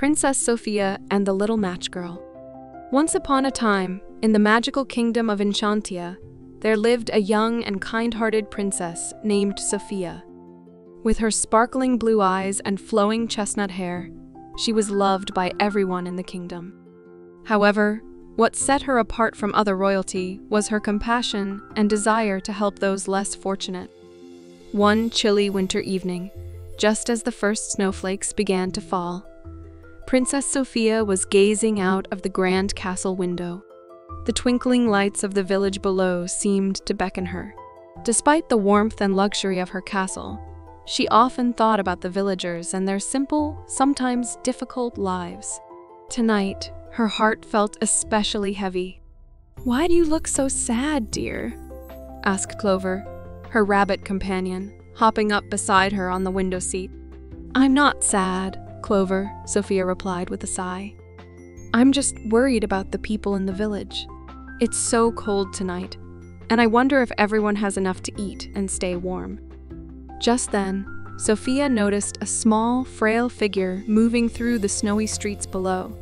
Princess Sofia and the Little Match Girl. Once upon a time, in the magical kingdom of Enchantia, there lived a young and kind hearted princess named Sofia. With her sparkling blue eyes and flowing chestnut hair, she was loved by everyone in the kingdom. However, what set her apart from other royalty was her compassion and desire to help those less fortunate. One chilly winter evening, just as the first snowflakes began to fall, Princess Sofia was gazing out of the grand castle window. The twinkling lights of the village below seemed to beckon her. Despite the warmth and luxury of her castle, she often thought about the villagers and their simple, sometimes difficult lives. Tonight, her heart felt especially heavy. Why do you look so sad, dear? asked Clover, her rabbit companion, hopping up beside her on the window seat. I'm not sad, Clover, Sofia replied with a sigh. I'm just worried about the people in the village. It's so cold tonight, and I wonder if everyone has enough to eat and stay warm. Just then, Sofia noticed a small, frail figure moving through the snowy streets below.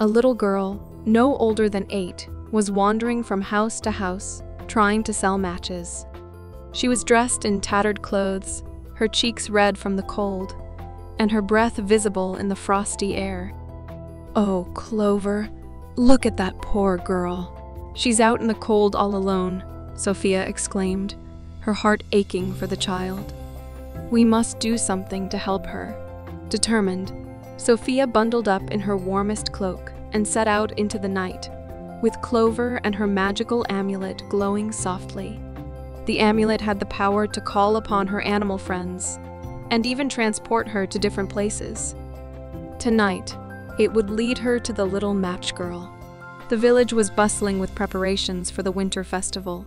A little girl, no older than eight, was wandering from house to house, trying to sell matches. She was dressed in tattered clothes, her cheeks red from the cold, and her breath visible in the frosty air. Oh, Clover, look at that poor girl. She's out in the cold all alone, Sofia exclaimed, her heart aching for the child. We must do something to help her. Determined, Sofia bundled up in her warmest cloak and set out into the night, with Clover and her magical amulet glowing softly. The amulet had the power to call upon her animal friends and even transport her to different places. Tonight, it would lead her to the little match girl. The village was bustling with preparations for the winter festival.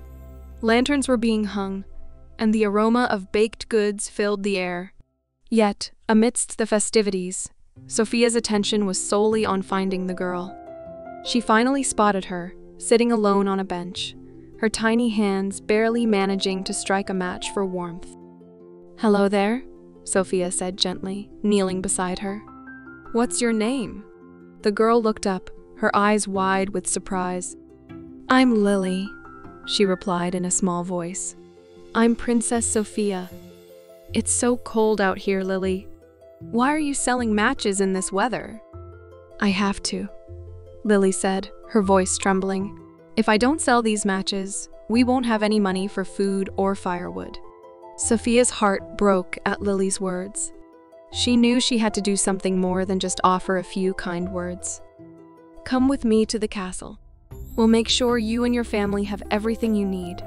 Lanterns were being hung, and the aroma of baked goods filled the air. Yet, amidst the festivities, Sofia's attention was solely on finding the girl. She finally spotted her, sitting alone on a bench, her tiny hands barely managing to strike a match for warmth. Hello there, Sofia said gently, kneeling beside her. What's your name? The girl looked up, her eyes wide with surprise. I'm Lily, she replied in a small voice. I'm Princess Sofia. It's so cold out here, Lily. Why are you selling matches in this weather? I have to, Lily said, her voice trembling. If I don't sell these matches, we won't have any money for food or firewood. Sofia's heart broke at Lily's words. She knew she had to do something more than just offer a few kind words. Come with me to the castle. We'll make sure you and your family have everything you need.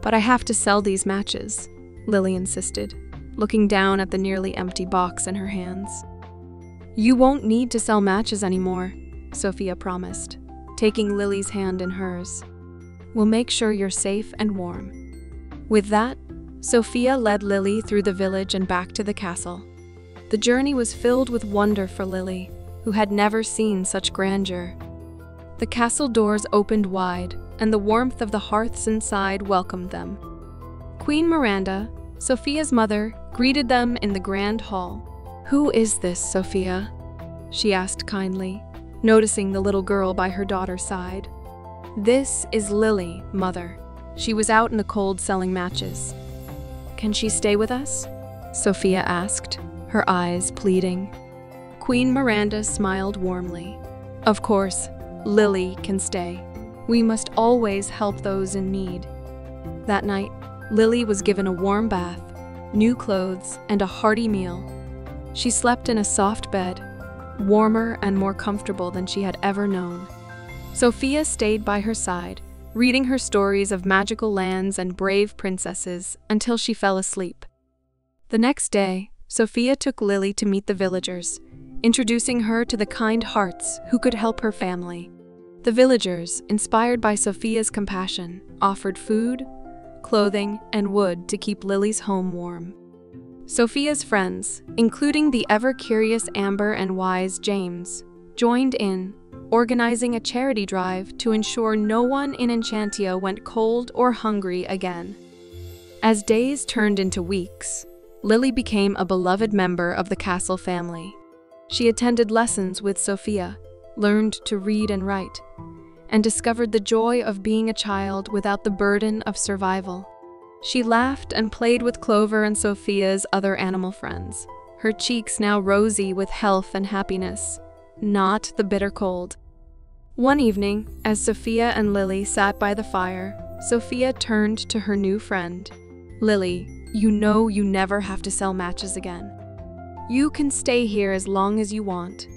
But I have to sell these matches, Lily insisted, looking down at the nearly empty box in her hands. You won't need to sell matches anymore, Sofia promised taking Lily's hand in hers. We'll make sure you're safe and warm. With that, Sofia led Lily through the village and back to the castle. The journey was filled with wonder for Lily, who had never seen such grandeur. The castle doors opened wide, and the warmth of the hearths inside welcomed them. Queen Miranda, Sofia's mother, greeted them in the grand hall. Who is this, Sofia? She asked kindly, noticing the little girl by her daughter's side. This is Lily, mother. She was out in the cold selling matches. Can she stay with us? Sofia asked, her eyes pleading. Queen Miranda smiled warmly. Of course, Lily can stay. We must always help those in need. That night, Lily was given a warm bath, new clothes, and a hearty meal. She slept in a soft bed, warmer and more comfortable than she had ever known. Sofia stayed by her side, reading her stories of magical lands and brave princesses until she fell asleep. The next day, Sofia took Lily to meet the villagers, introducing her to the kind hearts who could help her family. The villagers, inspired by Sofia's compassion, offered food, clothing, and wood to keep Lily's home warm. Sofia's friends, including the ever curious Amber and wise James, joined in, organizing a charity drive to ensure no one in Enchantia went cold or hungry again. As days turned into weeks, Lily became a beloved member of the castle family. She attended lessons with Sofia, learned to read and write, and discovered the joy of being a child without the burden of survival. She laughed and played with Clover and Sofia's other animal friends, her cheeks now rosy with health and happiness, not the bitter cold. One evening, as Sofia and Lily sat by the fire, Sofia turned to her new friend. Lily, you know you never have to sell matches again. You can stay here as long as you want.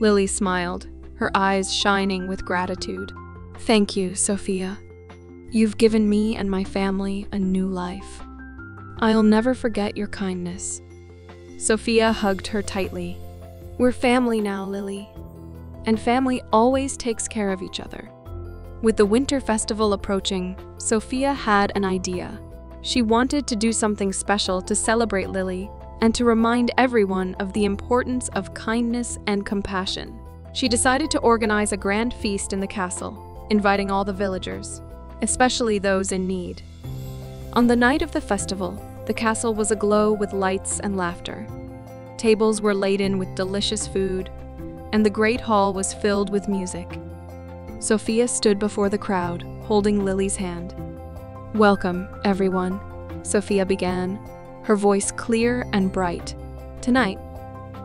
Lily smiled, her eyes shining with gratitude. Thank you, Sofia. You've given me and my family a new life. I'll never forget your kindness. Sofia hugged her tightly. We're family now, Lily. And family always takes care of each other. With the winter festival approaching, Sofia had an idea. She wanted to do something special to celebrate Lily and to remind everyone of the importance of kindness and compassion. She decided to organize a grand feast in the castle, inviting all the villagers, especially those in need. On the night of the festival, the castle was aglow with lights and laughter. Tables were laden with delicious food, and the great hall was filled with music. Sofia stood before the crowd, holding Lily's hand. Welcome, everyone, Sofia began, her voice clear and bright. Tonight,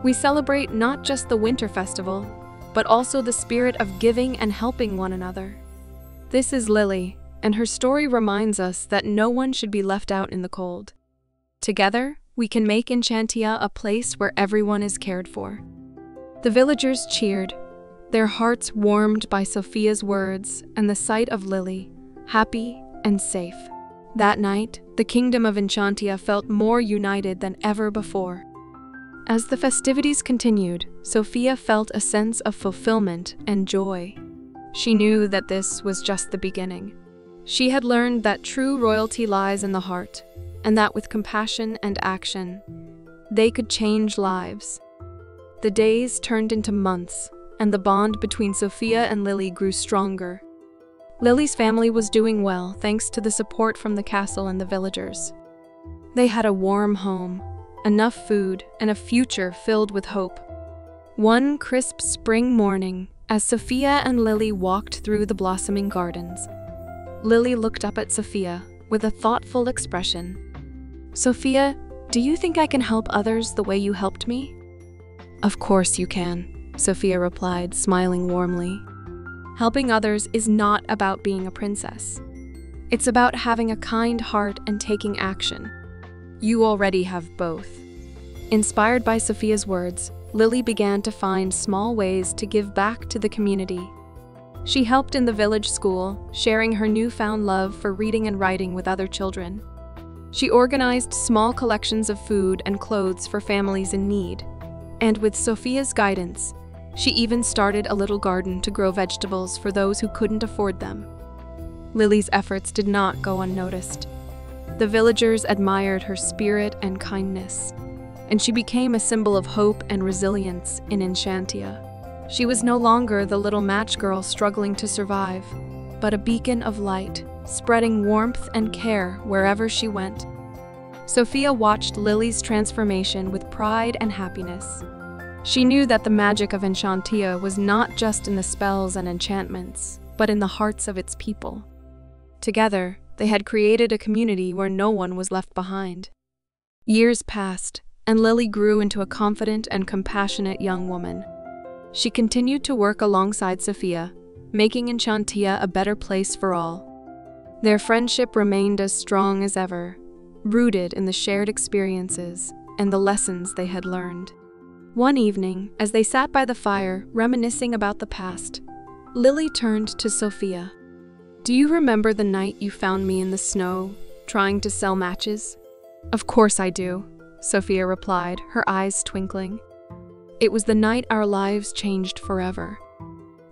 we celebrate not just the Winter Festival, but also the spirit of giving and helping one another. This is Lily, and her story reminds us that no one should be left out in the cold. Together, we can make Enchantia a place where everyone is cared for. The villagers cheered, their hearts warmed by Sofia's words and the sight of Lily, happy and safe. That night, the kingdom of Enchantia felt more united than ever before. As the festivities continued, Sofia felt a sense of fulfillment and joy. She knew that this was just the beginning. She had learned that true royalty lies in the heart, and that with compassion and action, they could change lives. The days turned into months, and the bond between Sofia and Lily grew stronger. Lily's family was doing well thanks to the support from the castle and the villagers. They had a warm home, enough food, and a future filled with hope. One crisp spring morning, as Sofia and Lily walked through the blossoming gardens, Lily looked up at Sofia with a thoughtful expression. Sofia, do you think I can help others the way you helped me? Of course you can, Sofia replied, smiling warmly. Helping others is not about being a princess. It's about having a kind heart and taking action. You already have both. Inspired by Sofia's words, Lily began to find small ways to give back to the community. She helped in the village school, sharing her newfound love for reading and writing with other children. She organized small collections of food and clothes for families in need. And with Sofia's guidance, she even started a little garden to grow vegetables for those who couldn't afford them. Lily's efforts did not go unnoticed. The villagers admired her spirit and kindness, and she became a symbol of hope and resilience in Enchantia. She was no longer the little match girl struggling to survive, but a beacon of light, spreading warmth and care wherever she went. Sofia watched Lily's transformation with pride and happiness. She knew that the magic of Enchantia was not just in the spells and enchantments, but in the hearts of its people. Together, they had created a community where no one was left behind. Years passed, and Lily grew into a confident and compassionate young woman. She continued to work alongside Sofia, making Enchantia a better place for all. Their friendship remained as strong as ever, rooted in the shared experiences and the lessons they had learned. One evening, as they sat by the fire, reminiscing about the past, Lily turned to Sofia. Do you remember the night you found me in the snow, trying to sell matches? Of course I do, Sofia replied, her eyes twinkling. It was the night our lives changed forever.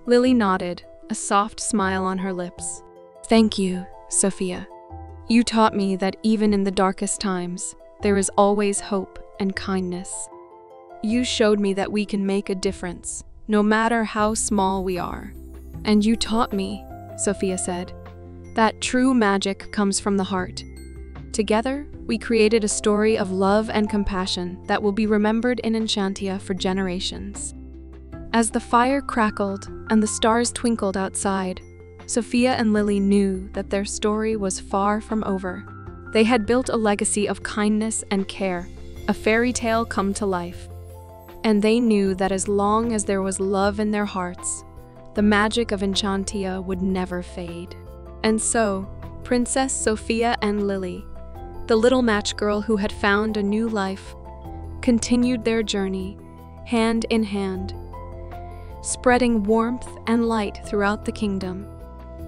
Lily nodded, a soft smile on her lips. Thank you, Sofia. You taught me that even in the darkest times, there is always hope and kindness. You showed me that we can make a difference, no matter how small we are. And you taught me, Sofia said, that true magic comes from the heart. Together, we created a story of love and compassion that will be remembered in Enchantia for generations. As the fire crackled and the stars twinkled outside, Sofia and Lily knew that their story was far from over. They had built a legacy of kindness and care, a fairy tale come to life. And they knew that as long as there was love in their hearts, the magic of Enchantia would never fade. And so, Princess Sofia and Lily, the little match girl who had found a new life, continued their journey, hand in hand, spreading warmth and light throughout the kingdom.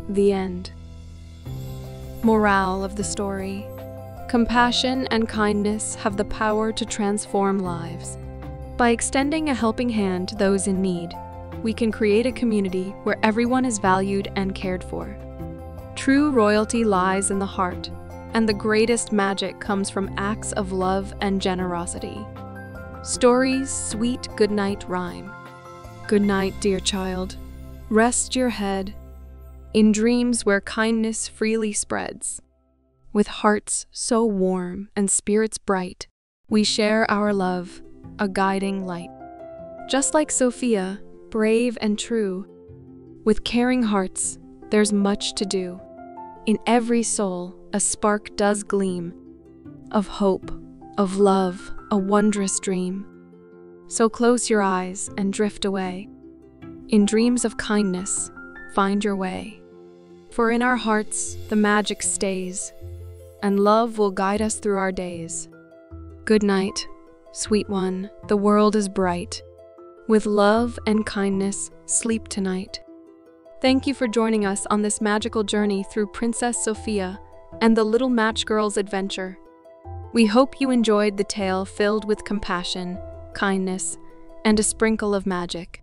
The end. Morale of the story Compassion and kindness have the power to transform lives. By extending a helping hand to those in need, we can create a community where everyone is valued and cared for. True royalty lies in the heart, and the greatest magic comes from acts of love and generosity. Stories sweet goodnight rhyme. Good night, dear child. Rest your head in dreams where kindness freely spreads. With hearts so warm and spirits bright, we share our love, a guiding light. Just like Sofia, brave and true, with caring hearts, there's much to do. In every soul, a spark does gleam of hope, of love, a wondrous dream. So close your eyes and drift away. In dreams of kindness, find your way. For in our hearts the magic stays, and love will guide us through our days. Good night, sweet one, the world is bright. With love and kindness, sleep tonight. Thank you for joining us on this magical journey through Princess Sofia and the Little Match Girl's adventure. We hope you enjoyed the tale filled with compassion, kindness, and a sprinkle of magic.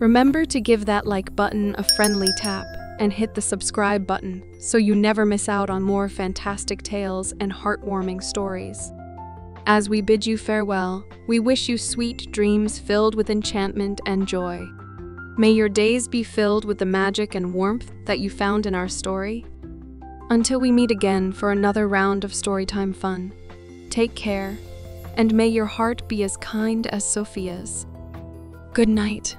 Remember to give that like button a friendly tap and hit the subscribe button so you never miss out on more fantastic tales and heartwarming stories. As we bid you farewell, we wish you sweet dreams filled with enchantment and joy. May your days be filled with the magic and warmth that you found in our story. Until we meet again for another round of storytime fun, take care, and may your heart be as kind as Sofia's. Good night.